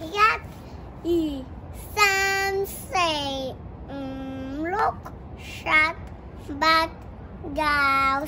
yep. E san say mm, look sharp but gao